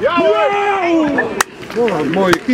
Ja hoor! Wow, mooie keeper.